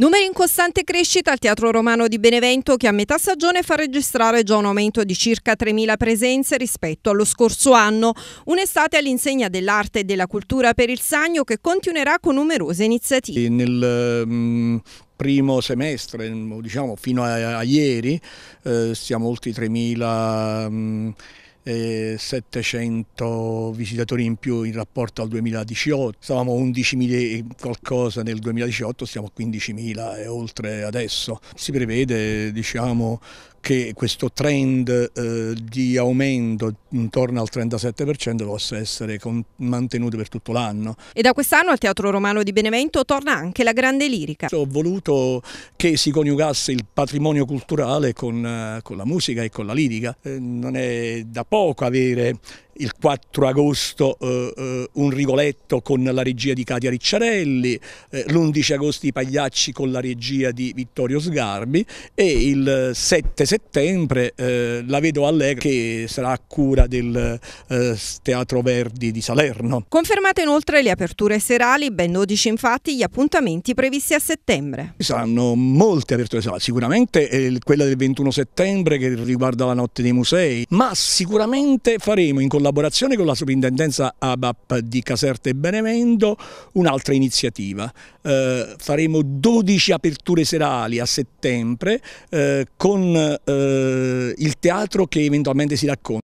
Numeri in costante crescita al Teatro Romano di Benevento che a metà stagione fa registrare già un aumento di circa 3.000 presenze rispetto allo scorso anno. Un'estate all'insegna dell'arte e della cultura per il Sagno che continuerà con numerose iniziative. Nel um, primo semestre, diciamo fino a, a ieri, eh, siamo oltre i 3.000 um, 700 visitatori in più in rapporto al 2018, stavamo 11.000 e qualcosa nel 2018, siamo a 15.000 e oltre adesso. Si prevede diciamo, che questo trend eh, di aumento intorno al 37% possa essere mantenuto per tutto l'anno. E da quest'anno al Teatro Romano di Benevento torna anche la grande lirica. Ho voluto che si coniugasse il patrimonio culturale con, eh, con la musica e con la lirica. Eh, non è da poco avere il 4 agosto eh, eh, un Rigoletto con la regia di Katia Ricciarelli, eh, l'11 agosto i Pagliacci con la regia di Vittorio Sgarbi e il 7 settembre eh, la Vedo Allegra che sarà a cura del eh, Teatro Verdi di Salerno. Confermate inoltre le aperture serali, ben 12 infatti gli appuntamenti previsti a settembre. Ci saranno molte aperture serali, sicuramente eh, quella del 21 settembre che riguarda la notte dei musei, ma sicuramente faremo in collaborazione collaborazione con la soprintendenza ABAP di Caserta e Benevento un'altra iniziativa. Eh, faremo 12 aperture serali a settembre eh, con eh, il teatro che eventualmente si racconta.